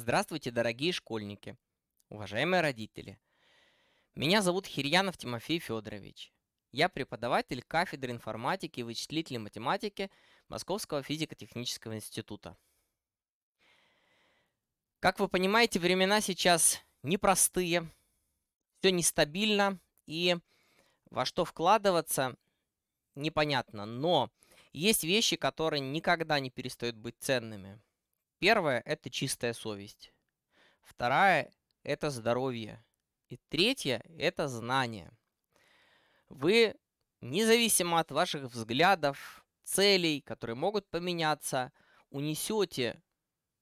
Здравствуйте, дорогие школьники, уважаемые родители. Меня зовут Хирьянов Тимофей Федорович. Я преподаватель кафедры информатики и вычислительной математики Московского физико-технического института. Как вы понимаете, времена сейчас непростые, все нестабильно и во что вкладываться непонятно. Но есть вещи, которые никогда не перестают быть ценными. Первое – это чистая совесть. Вторая – это здоровье. И третье – это знание. Вы, независимо от ваших взглядов, целей, которые могут поменяться, унесете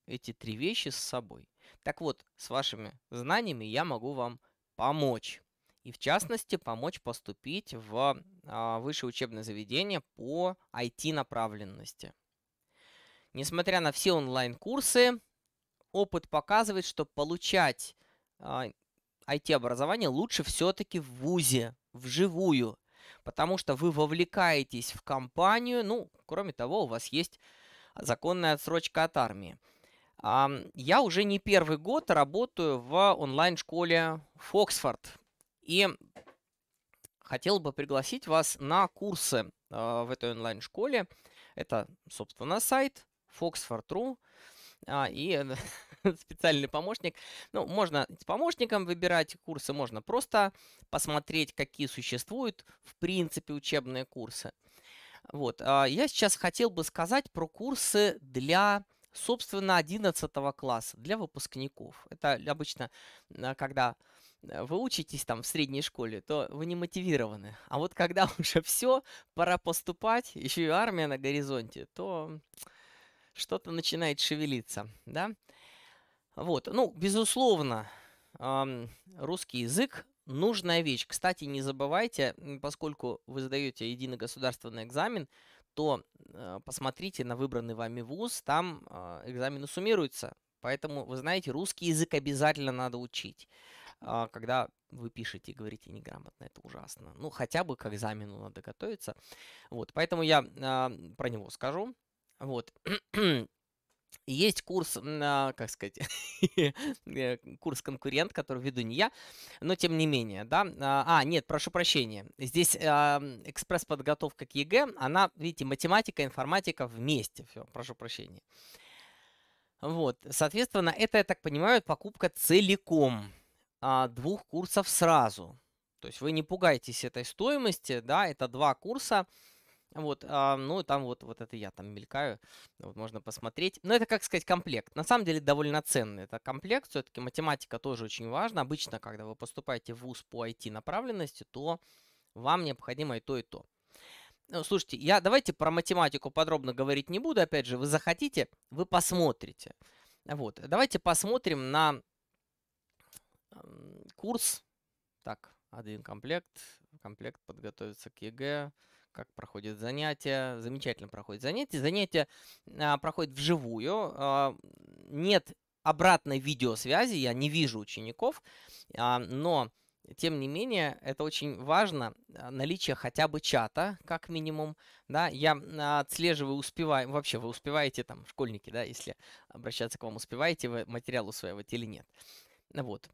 эти три вещи с собой. Так вот, с вашими знаниями я могу вам помочь. И в частности, помочь поступить в а, высшее учебное заведение по IT-направленности. Несмотря на все онлайн-курсы, опыт показывает, что получать а, IT-образование лучше все-таки в ВУЗе, вживую, потому что вы вовлекаетесь в компанию, ну, кроме того, у вас есть законная отсрочка от армии. Я уже не первый год работаю в онлайн-школе Фоксфорд. И хотел бы пригласить вас на курсы а, в этой онлайн-школе. Это, собственно, сайт Foxford.ru а, и специальный помощник. Ну, можно с помощником выбирать курсы, можно просто посмотреть, какие существуют в принципе учебные курсы. Вот, а, я сейчас хотел бы сказать про курсы для собственно, 11 класса для выпускников. Это обычно, а, когда э, вы учитесь там в средней школе, то вы не мотивированы. А вот когда уже все, пора поступать, еще и армия на горизонте, то что-то начинает шевелиться, да? Вот, ну, безусловно, русский язык нужная вещь. Кстати, не забывайте, поскольку вы сдаете единый государственный экзамен, то э, посмотрите на выбранный вами вуз, там э, экзамены суммируются. Поэтому, вы знаете, русский язык обязательно надо учить. Э, когда вы пишете и говорите неграмотно, это ужасно. Ну, хотя бы к экзамену надо готовиться. Вот, поэтому я э, про него скажу. Вот. Есть курс, как сказать, э, курс конкурент, который веду не я, но тем не менее, да. А, а нет, прошу прощения. Здесь а, экспресс-подготовка к ЕГЭ, она, видите, математика, информатика вместе. Все, прошу прощения. Вот, соответственно, это, я так понимаю, покупка целиком а, двух курсов сразу. То есть вы не пугайтесь этой стоимости, да, это два курса, вот, а, ну, там вот, вот это я там мелькаю, вот можно посмотреть. Но это, как сказать, комплект. На самом деле довольно ценный. Это комплект, все-таки математика тоже очень важна. Обычно, когда вы поступаете в ВУЗ по IT-направленности, то вам необходимо и то, и то. Ну, слушайте, я давайте про математику подробно говорить не буду. Опять же, вы захотите, вы посмотрите. Вот, давайте посмотрим на курс. Так, один комплект. Комплект подготовиться к ЕГЭ как проходит занятия. Замечательно проходит занятия. Занятия а, проходят вживую. А, нет обратной видеосвязи, я не вижу учеников, а, но тем не менее, это очень важно, а, наличие хотя бы чата, как минимум, да, я отслеживаю, успеваю, вообще вы успеваете, там, школьники, да, если обращаться к вам, успеваете вы материал усваивать или нет, вот.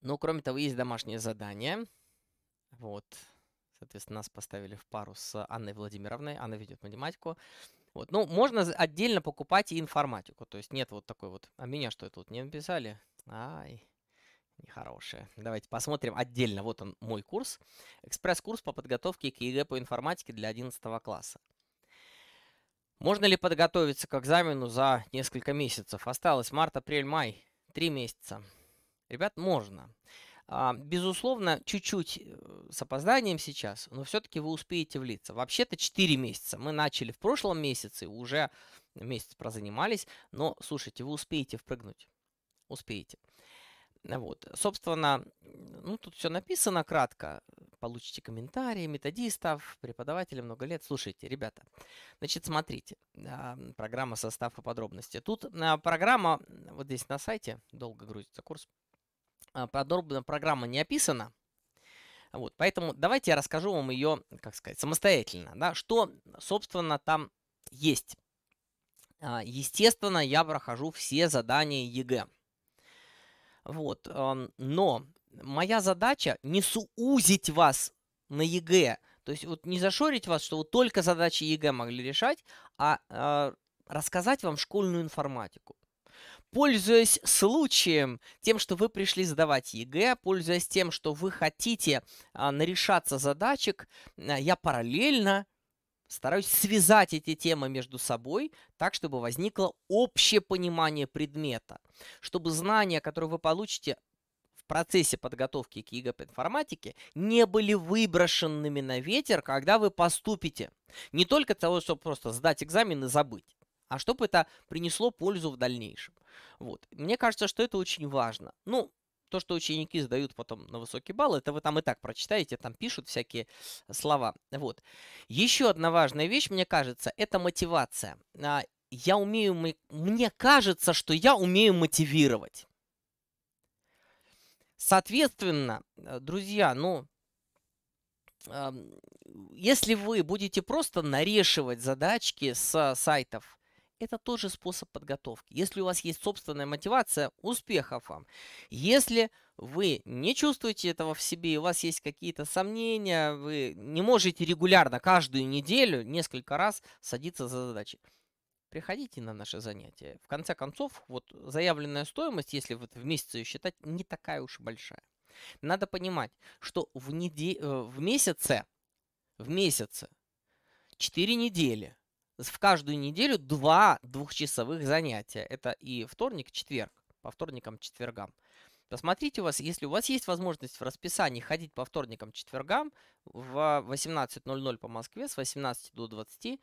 Но, кроме того, есть домашнее задание, вот, Соответственно, нас поставили в пару с Анной Владимировной. Она ведет математику. Вот. Ну, можно отдельно покупать и информатику. То есть нет вот такой вот... А меня что тут не написали? Ай, нехорошее. Давайте посмотрим отдельно. Вот он, мой курс. Экспресс-курс по подготовке к ЕГЭ по информатике для 11 класса. Можно ли подготовиться к экзамену за несколько месяцев? Осталось март, апрель, май. Три месяца. Ребят, можно. А, безусловно, чуть-чуть э, с опозданием сейчас, но все-таки вы успеете влиться. Вообще-то 4 месяца. Мы начали в прошлом месяце, уже месяц прозанимались, но, слушайте, вы успеете впрыгнуть. Успеете. Вот. Собственно, ну, тут все написано кратко. Получите комментарии методистов, преподавателей много лет. Слушайте, ребята, значит, смотрите. А, программа «Состав и подробности». Тут а, программа, вот здесь на сайте, долго грузится курс, а, подробно программа не описана. Вот, поэтому давайте я расскажу вам ее, как сказать, самостоятельно. Да, что, собственно, там есть. а, естественно, я прохожу все задания ЕГЭ. Вот. Но моя задача не сузить вас на ЕГЭ. То есть вот не зашорить вас, что вы только задачи ЕГЭ могли решать, а э, рассказать вам школьную информатику. Пользуясь случаем, тем, что вы пришли сдавать ЕГЭ, пользуясь тем, что вы хотите а, нарешаться задачек, а, я параллельно стараюсь связать эти темы между собой так, чтобы возникло общее понимание предмета, чтобы знания, которые вы получите в процессе подготовки к ЕГЭ по информатике, не были выброшенными на ветер, когда вы поступите. Не только того, чтобы просто сдать экзамен и забыть а чтобы это принесло пользу в дальнейшем. Вот. Мне кажется, что это очень важно. Ну, то, что ученики сдают потом на высокий балл, это вы там и так прочитаете, там пишут всякие слова. Вот. Еще одна важная вещь, мне кажется, это мотивация. А, я умею, мне кажется, что я умею мотивировать. Соответственно, э, друзья, ну, если вы будете просто нарешивать задачки с сайтов это тоже способ подготовки. Если у вас есть собственная мотивация, успехов вам. Если вы не чувствуете этого в себе, у вас есть какие-то сомнения, вы не можете регулярно, каждую неделю, несколько раз садиться за задачи, приходите на наши занятия. В конце концов, вот заявленная стоимость, если вот в месяц ее считать, не такая уж большая. Надо понимать, что в, неде... Э, в месяце, в месяце 4 недели – в каждую неделю два двухчасовых занятия. Это и вторник, четверг. По вторникам, четвергам. Посмотрите у вас, если у вас есть возможность в расписании ходить по вторникам, четвергам в 18.00 по Москве с 18 до 20,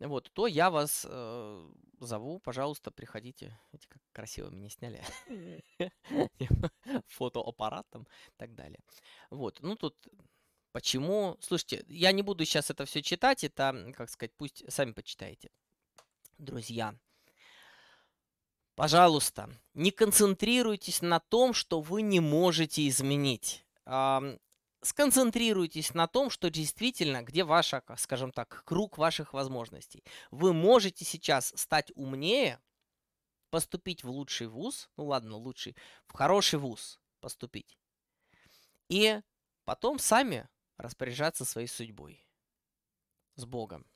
вот, то я вас э, зову, пожалуйста, приходите. Видите, как красиво меня сняли. Фотоаппаратом и так далее. Вот, ну тут Почему? Слушайте, я не буду сейчас это все читать, это, как сказать, пусть сами почитаете. Друзья, пожалуйста, не концентрируйтесь на том, что вы не можете изменить. Сконцентрируйтесь на том, что действительно, где ваша, скажем так, круг ваших возможностей. Вы можете сейчас стать умнее, поступить в лучший вуз, ну ладно, лучший, в хороший вуз поступить. И потом сами распоряжаться своей судьбой. С Богом.